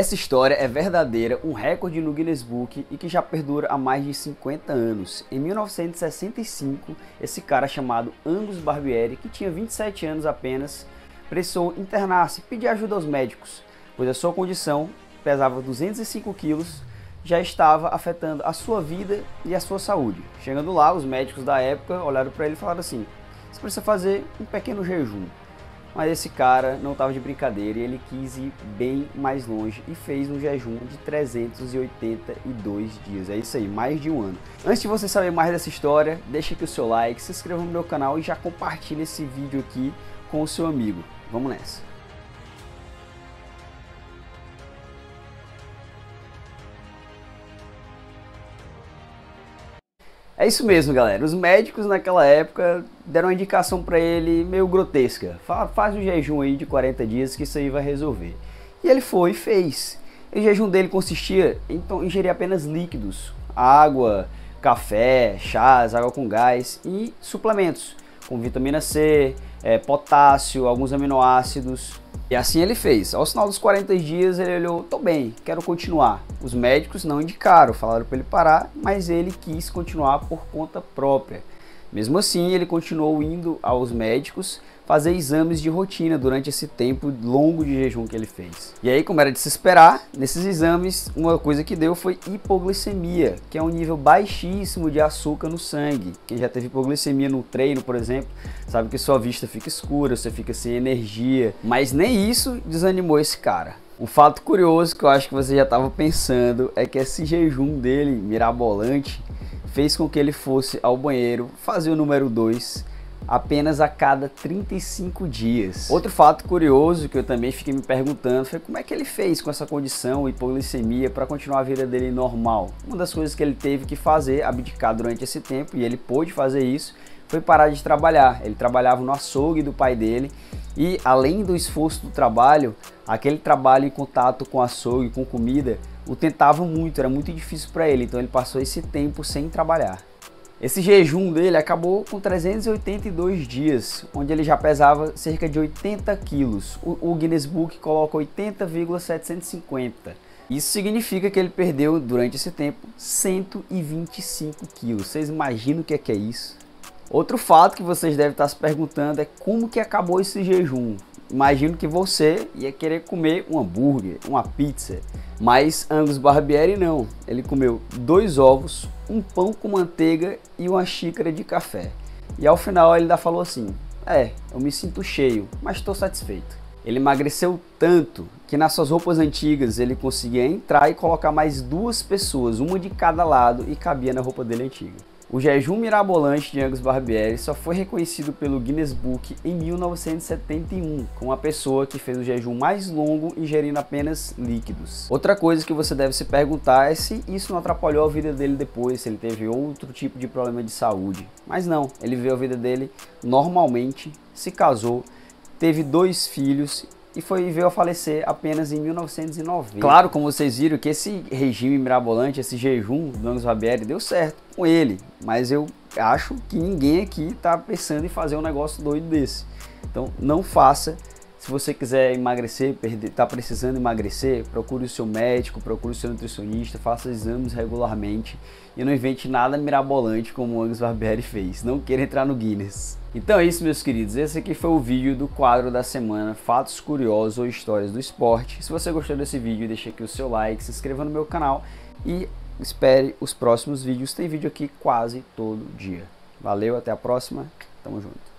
Essa história é verdadeira, um recorde no Guinness Book e que já perdura há mais de 50 anos. Em 1965, esse cara chamado Angus Barbieri, que tinha 27 anos apenas, precisou internar-se e pedir ajuda aos médicos, pois a sua condição pesava 205 quilos, já estava afetando a sua vida e a sua saúde. Chegando lá, os médicos da época olharam para ele e falaram assim: você precisa fazer um pequeno jejum. Mas esse cara não estava de brincadeira e ele quis ir bem mais longe e fez um jejum de 382 dias. É isso aí, mais de um ano. Antes de você saber mais dessa história, deixa aqui o seu like, se inscreva no meu canal e já compartilhe esse vídeo aqui com o seu amigo. Vamos nessa. É isso mesmo, galera. Os médicos naquela época deram uma indicação para ele meio grotesca. Faz um jejum aí de 40 dias que isso aí vai resolver. E ele foi e fez. O jejum dele consistia em ingerir apenas líquidos, água, café, chás, água com gás e suplementos, com vitamina C, é, potássio, alguns aminoácidos. E assim ele fez. Ao final dos 40 dias ele olhou, tô bem, quero continuar. Os médicos não indicaram, falaram para ele parar, mas ele quis continuar por conta própria. Mesmo assim, ele continuou indo aos médicos fazer exames de rotina durante esse tempo longo de jejum que ele fez. E aí, como era de se esperar, nesses exames, uma coisa que deu foi hipoglicemia, que é um nível baixíssimo de açúcar no sangue. Quem já teve hipoglicemia no treino, por exemplo, sabe que sua vista fica escura, você fica sem energia. Mas nem isso desanimou esse cara. Um fato curioso que eu acho que você já estava pensando é que esse jejum dele, mirabolante, fez com que ele fosse ao banheiro fazer o número 2 apenas a cada 35 dias. Outro fato curioso que eu também fiquei me perguntando foi como é que ele fez com essa condição hipoglicemia para continuar a vida dele normal. Uma das coisas que ele teve que fazer, abdicar durante esse tempo, e ele pôde fazer isso, foi parar de trabalhar. Ele trabalhava no açougue do pai dele e além do esforço do trabalho, aquele trabalho em contato com açougue, com comida, o tentava muito, era muito difícil para ele, então ele passou esse tempo sem trabalhar. Esse jejum dele acabou com 382 dias, onde ele já pesava cerca de 80 quilos. O, Guinness Book coloca 80,750. Isso significa que ele perdeu durante esse tempo 125 quilos. Vocês imaginam o que é, que é isso? Outro fato que vocês devem estar se perguntando é como que acabou esse jejum. Imagino que você ia querer comer um hambúrguer, uma pizza, mas Angus Barbieri não. Ele comeu dois ovos, um pão com manteiga e uma xícara de café. E ao final ele ainda falou assim: É, eu me sinto cheio, mas estou satisfeito. Ele emagreceu tanto que nas suas roupas antigas ele conseguia entrar e colocar mais duas pessoas, uma de cada lado, e cabia na roupa dele antiga. O jejum mirabolante de Angus Barbieri só foi reconhecido pelo Guinness Book em 1971, com uma pessoa que fez o jejum mais longo ingerindo apenas líquidos. Outra coisa que você deve se perguntar é se isso não atrapalhou a vida dele depois, se ele teve outro tipo de problema de saúde. Mas não, ele viveu a vida dele normalmente, se casou, teve dois filhos e foi veio a falecer apenas em 1990. Claro, como vocês viram, que esse regime mirabolante, esse jejum do Angus Barbieri deu certo com ele, mas eu acho que ninguém aqui está pensando em fazer um negócio doido desse. Então, não faça. Se você quiser emagrecer, está precisando emagrecer, procure o seu médico, procure o seu nutricionista, faça exames regularmente e não invente nada mirabolante como o Angus Barbieri fez. Não queira entrar no Guinness. Então é isso, meus queridos. Esse aqui foi o vídeo do quadro da semana, fatos curiosos ou histórias do esporte. Se você gostou desse vídeo, deixe aqui o seu like, se inscreva no meu canal e espere os próximos vídeos. Tem vídeo aqui quase todo dia. Valeu, até a próxima. Tamo junto.